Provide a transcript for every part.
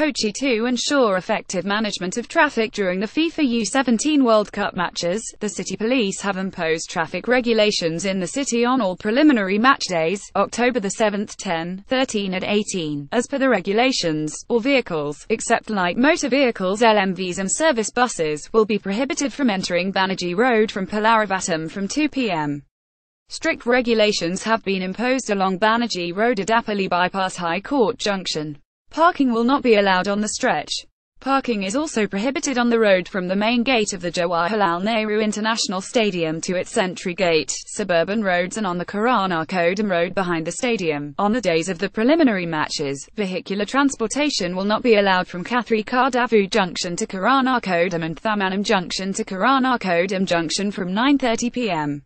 Kochi to ensure effective management of traffic during the FIFA U17 World Cup matches. The city police have imposed traffic regulations in the city on all preliminary match days, October 7, 10, 13 and 18. As per the regulations, all vehicles, except light motor vehicles LMVs and service buses, will be prohibited from entering Banerjee Road from Palarivattom from 2 p.m. Strict regulations have been imposed along Banerjee Road at Edapalli Bypass High Court Junction. Parking will not be allowed on the stretch. Parking is also prohibited on the road from the main gate of the Jawaharlal Nehru International Stadium to its entry gate, suburban roads and on the Karana Kodam Road behind the stadium. On the days of the preliminary matches, vehicular transportation will not be allowed from Kathrikadavu Junction to Karana Kodam and Thamanam Junction to Karana Kodam Junction from 9.30 pm.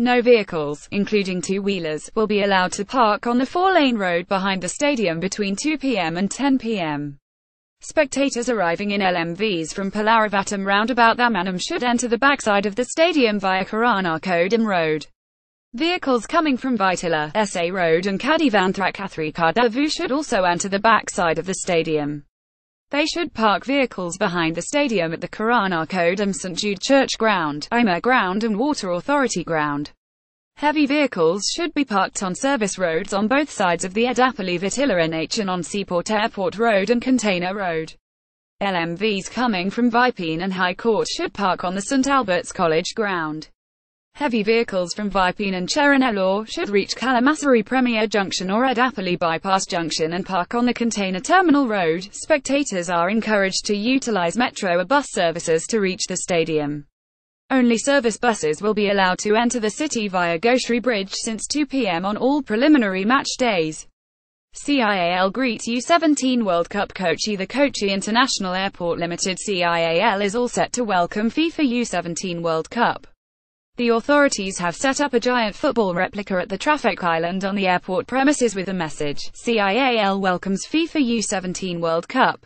No vehicles, including two-wheelers, will be allowed to park on the four-lane road behind the stadium between 2 p.m. and 10 p.m. Spectators arriving in LMVs from Palarivattom roundabout Thamanam should enter the backside of the stadium via Karana Kodam Road. Vehicles coming from Vyttila, SA Road and Kadivanthrak Kathrikadavu should also enter the backside of the stadium. They should park vehicles behind the stadium at the Karana Kodam St Jude Church Ground, IMA Ground and Water Authority Ground. Heavy vehicles should be parked on service roads on both sides of the Edapalli Vyttila NH and on Seaport Airport Road and Container Road. LMVs coming from Vipin and High Court should park on the St Albert's College ground. Heavy vehicles from Vipin and Cheranellore should reach Kalamassery Premier Junction or Edapalli Bypass Junction and park on the Container Terminal Road. Spectators are encouraged to utilize metro or bus services to reach the stadium. Only service buses will be allowed to enter the city via Goshree Bridge since 2 p.m. on all preliminary match days. CIAL greets U17 World Cup Kochi The Kochi International Airport Limited CIAL is all set to welcome FIFA U17 World Cup. The authorities have set up a giant football replica at the traffic island on the airport premises with the message, CIAL welcomes FIFA U17 World Cup.